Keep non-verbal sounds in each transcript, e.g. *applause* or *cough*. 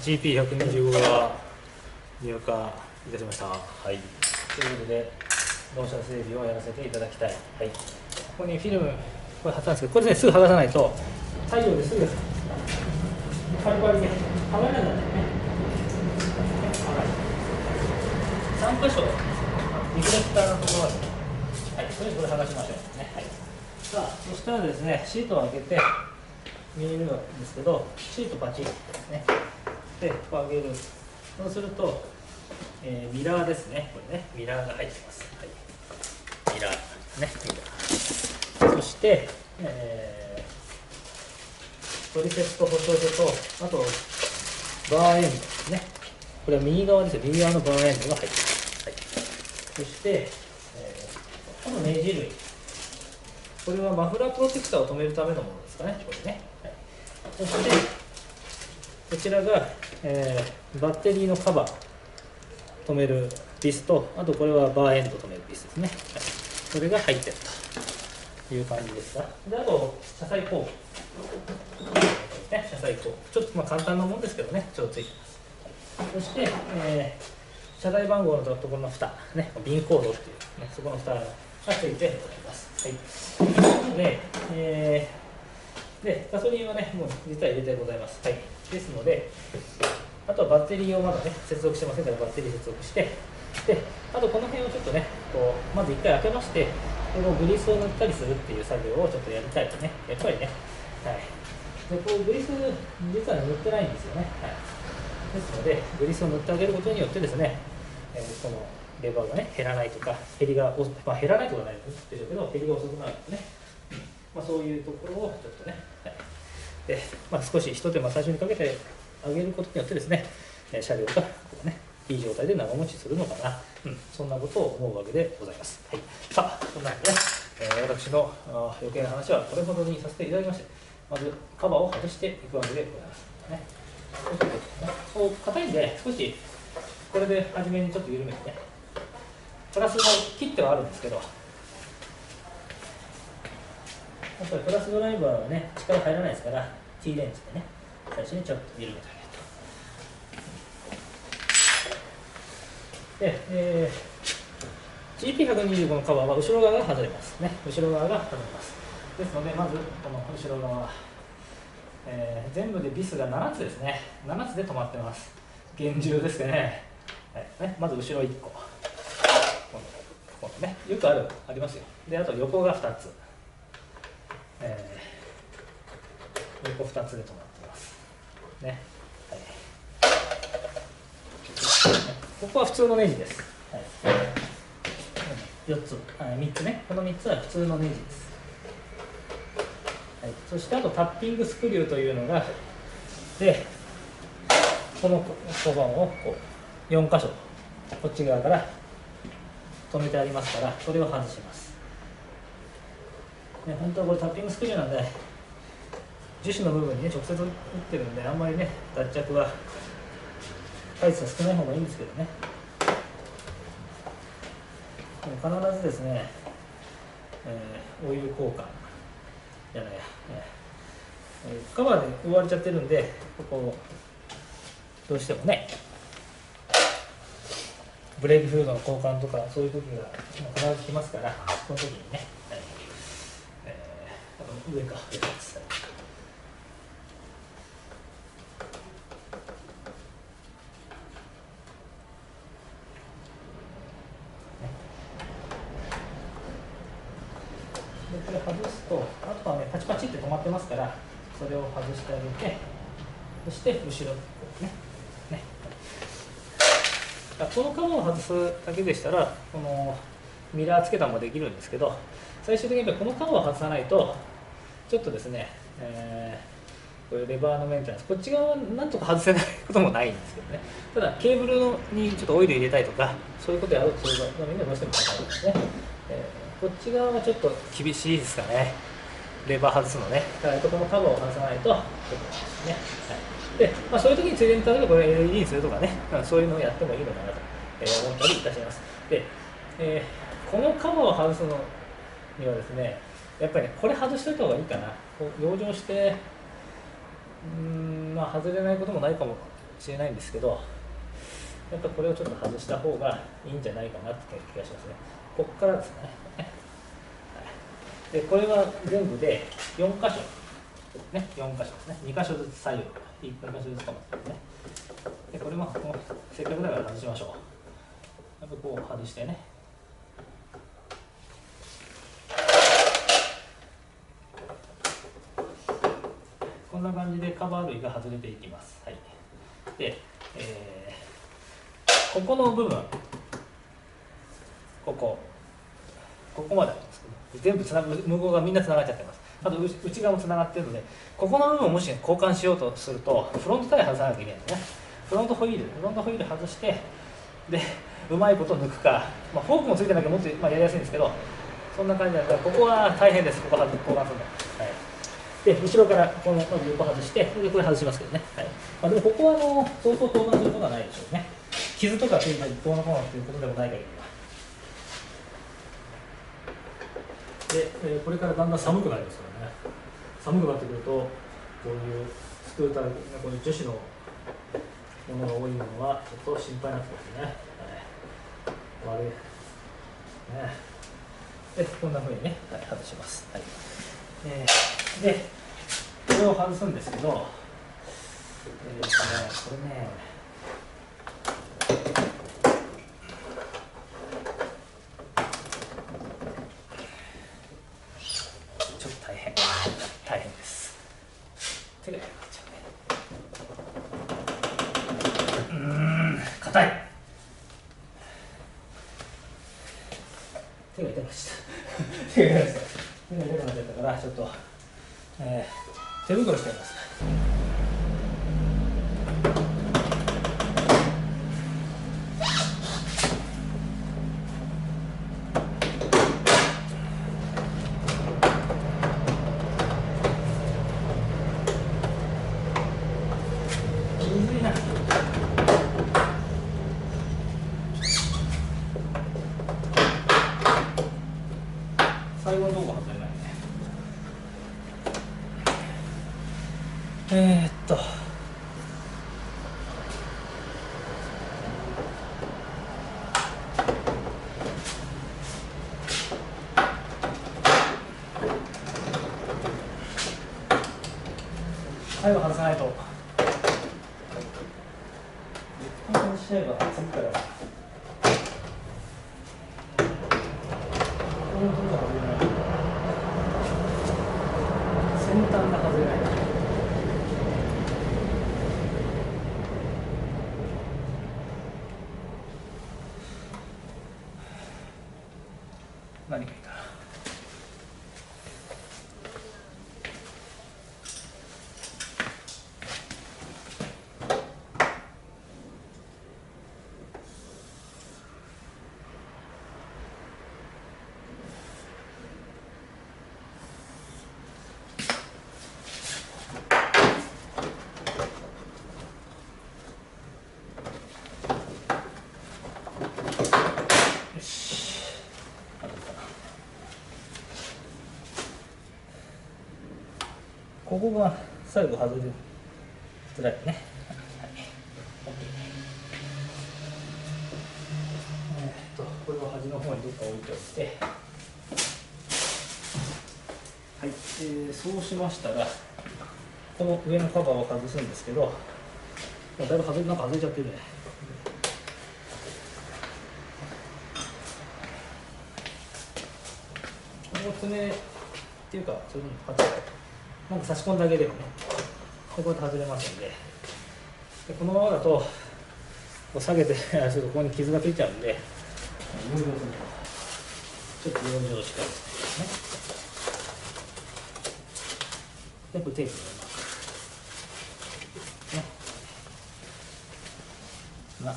GP125 が入荷いたしました。はい。ということで、納車整備をやらせていただきたい。はい。ここにフィルム、これ貼ったんですけど、これですね、すぐ剥がさないと、太陽ですぐ、パリパリで剥がれなくなっね。3箇所、リフレクターのところまで、はい、それぞれ剥がしましょうね。はい。さあ、そしたらですね、シートを開けて、見えるんですけど、シートパチッですね。で、こう上げる。そうすると、えーミラーですね。これね、ミラーが入ってます。はい。ミラーね、ミラー。そして、えー、トリセツと保証書と、あと、バーエンドですね。これは右側ですよ。右側のバーエンドが入ってます。はい。そして、えー、このネジ類。これはマフラープロテクターを止めるためのものですかね。これね。はい、そして、こちらが、えーバッテリーのカバー止めるビスと、あとこれはバーエンド止めるビスですね。はい、それが入ってるという感じですが。で、あと、車載工具。ね、車載工具。ちょっとまあ簡単なもんですけどね、ちょっとついてます。そして、えー車載番号のところの蓋、ね、ビンコードっていう、ね、そこの蓋がついてございます。はい。で、えーで、ガソリンはね、もう実は入れてございます。はい。ですので、あとはバッテリーをまだね、接続してませんから、バッテリー接続して、で、あとこの辺をちょっとね、こう、まず一回開けまして、このグリスを塗ったりするっていう作業をちょっとやりたいとね、やっぱりね、はい。で、こう、グリス、実は塗ってないんですよね。はい。ですので、グリスを塗ってあげることによってですね、えーこのレバーがね、減らないとか、減りが、まあ、減らないとかないでしょうけど、減りが遅くなるとかね、まあ、そういうところをちょっとね、はいでまあ、少し一手間最初にかけてあげることによってですね、え車両がこう、ね、いい状態で長持ちするのかな、うん、そんなことを思うわけでございます。はい、さあ、そんなわけで、えー私の余計な話はこれほどにさせていただきまして、まずカバーを外していくわけでございます。ね、そうするとねこう硬いんで、少しこれで初めにちょっと緩めてね、プラスも切ってはあるんですけど、やっぱりプラスドライバーはね、力入らないですから、T レンズでね、最初にちょっと緩めてあげると。で、えー、GP125 のカバーは後ろ側が外れますね。後ろ側が外れます。ですので、まずこの後ろ側、えー全部でビスが7つですね。7つで止まってます。厳重ですね。はい、ねまず後ろ1個。このこのね、よくある、ありますよ。で、あと横が2つ。えー横2つで止まってます。ね。はい。ここは普通のネジです。はい。4つ、あ3つね。この3つは普通のネジです。はい。そしてあとタッピングスクリューというのが、で、この小判をこう4箇所、こっち側から止めてありますから、それを外します。ね、本当はこれタッピングスクリューなんで、樹脂の部分にね、直接打ってるんで、あんまりね、脱着は回数は少ない方がいいんですけどね。必ずですね、えーオイル交換じゃないや、えーカバーで覆われちゃってるんで、ここ、どうしてもね、ブレーキフードの交換とか、そういう時が必ず来ますから、その時にね、上か、外すと、あとはね、パチパチって止まってますから、それを外してあげて、そして後ろ、こうね。ねこのカバーを外すだけでしたら、このミラーつけたままできるんですけど、最終的にこのカバーを外さないと、ちょっとですね、えーこういうレバーのメンテナンス、こっち側はなんとか外せないこともないんですけどね、ただケーブルのにちょっとオイル入れたいとか、そういうことやろうとする場合にはどうしてもかかるんですね。えーこっち側はちょっと厳しいですかね。レバー外すのね。だからこのカバーを外さないと、ちょっとですね。はい、で、まあ、そういう時についでに例えばこれ LED にするとかね、まあそういうのをやってもいいのかなと、えー思ったりいたします。で、えーこのカバーを外すのにはですね、やっぱり、これ外しといた方がいいかな。こう養生して、うん、まあ外れないこともないかもしれないんですけどやっぱこれをちょっと外した方がいいんじゃないかなって気がしますね。ここからですね。でこれは全部で4箇所。ね4箇所ですね。2箇所ずつ左右1箇所ずつかもね。でこれももうせっかくだから外しましょう。やっぱこう外してね。んな感じでカバー類が外れていきます。はい、で、えー、ここの部分、ここ、ここまでありますけど、全部つなぐ、向こうがみんなつながっちゃってます。あと内側もつながってるので、ここの部分をもし交換しようとすると、フロントタイヤ外さなきゃいけないんですね。フロントホイール、フロントホイール外して、で、うまいこと抜くか、まあ、フォークもついてなきゃもっと、まあ、やりやすいんですけど、そんな感じなんですが、ここは大変です、ここ交換するの。はいで後ろからこのまず横外してでこれ外しますけどね、はい。まあ、でもここはあの相当盗難することはないでしょうね。傷とかついたりどうのこうのっていうことでもない限りは。で、えー、これからだんだん寒くなりますからね。寒くなってくるとこういうスクーターこういう樹脂のものが多いものはちょっと心配になってますね、はい、悪い。ね。でこんなふうにね、はい、外します、はい。えー、でこれを外すんですけど、えーね、これねちょっと大変。大変です。手がやっちゃうね。うん硬い。手が痛ました。手が痛ました手が痛くなっちゃったからちょっと、えー、手袋しています。最後のとこ外れないねえー、っと。最後外さないと。外しちゃえば次からこのとこが外れない先端が外れない何がいいかなよし外れたなここが最後外れづらいね、はい。えーっとこれを端の方にどっか置いておいて。はい、えーそうしましたらこの上のカバーを外すんですけどもうだいぶ外れなんか外れちゃってるね。この爪っていうかそれに外れ。なんか差し込んであげればねこうやって外れますんで。でこのままだとこう下げて *laughs* あれするとここに傷がついちゃうんでちょっと養生をしっかりしてね。でこれテープね。まあ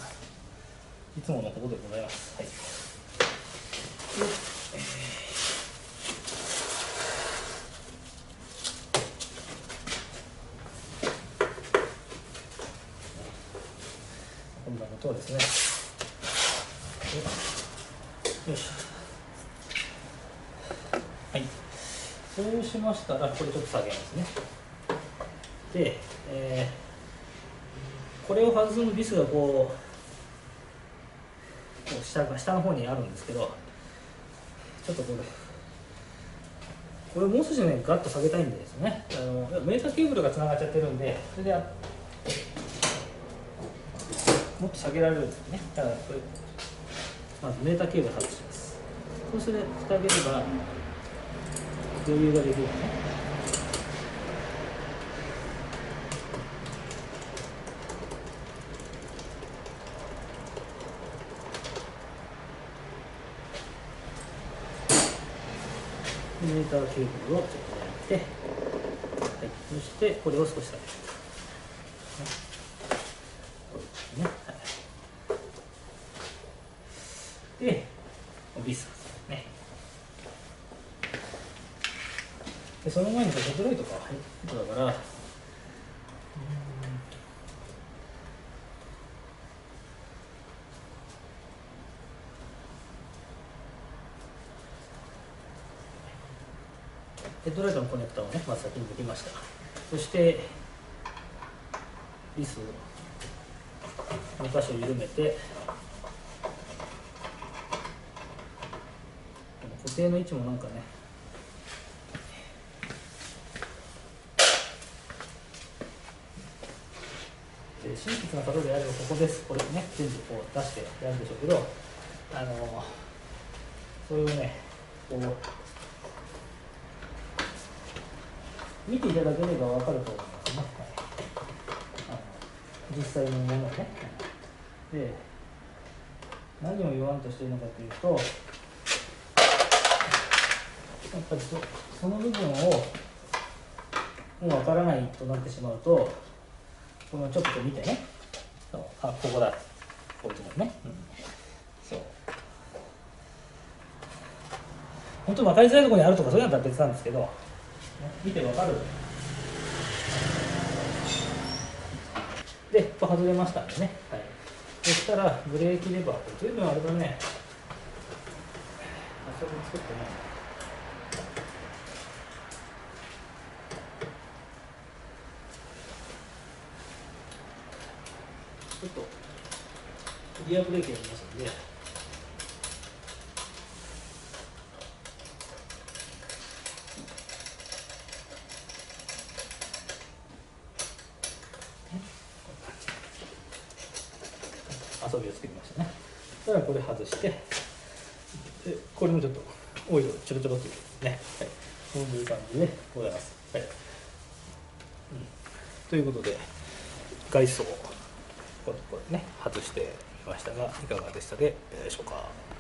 いつものことでございます。はいこんなことをですねよしはいそうしましたらこれちょっと下げますね。で、えーこれを外すのビスがこうこう下が下の方にあるんですけどちょっとこれこれもう少しねガッと下げたいんでですね。あのメーターケーブルがつながっちゃってるんでそれでもっと下げられるんですね。だからこれまずメーターケーブル外します。そうしてあげれば余裕ができるね。メーターケーブルをちょっとやって、はい、そしてこれを少し下げる、ねこういうねはい、でビスねでその前にヘッドライトが入からヘッドライトのコネクタをね、まず先にできました。そして、リスを2箇所緩めて、この固定の位置もなんかね、で真実な方であればここです。これね、全部こう出してやるんでしょうけど、あの、それをね、こう、見ていただければ分かると思いますね。あの実際のものね。で、何を言わんとしているのかというと、やっぱりそその部分をもう分からないとなってしまうと、このちょっと見てね、そう。あここだ、こういうところね。うん。そう。本当に分かりづらいところにあるとかそういうのは別なんですけど、見てわかる。で、ここ外れましたんでね、はい、そしたらブレーキレバー、これ随分あれだね、あそこ作ってない。ちょっとリアブレーキやりますんで。遊びを作りましたね。そしたらこれ外して、でこれもちょっとオイルをちょろちょろっと入れてね、はい、こういう感じでございます。はい。うん、ということで、外装をこれね、外して。ましたが、いかがでしたでしょうか。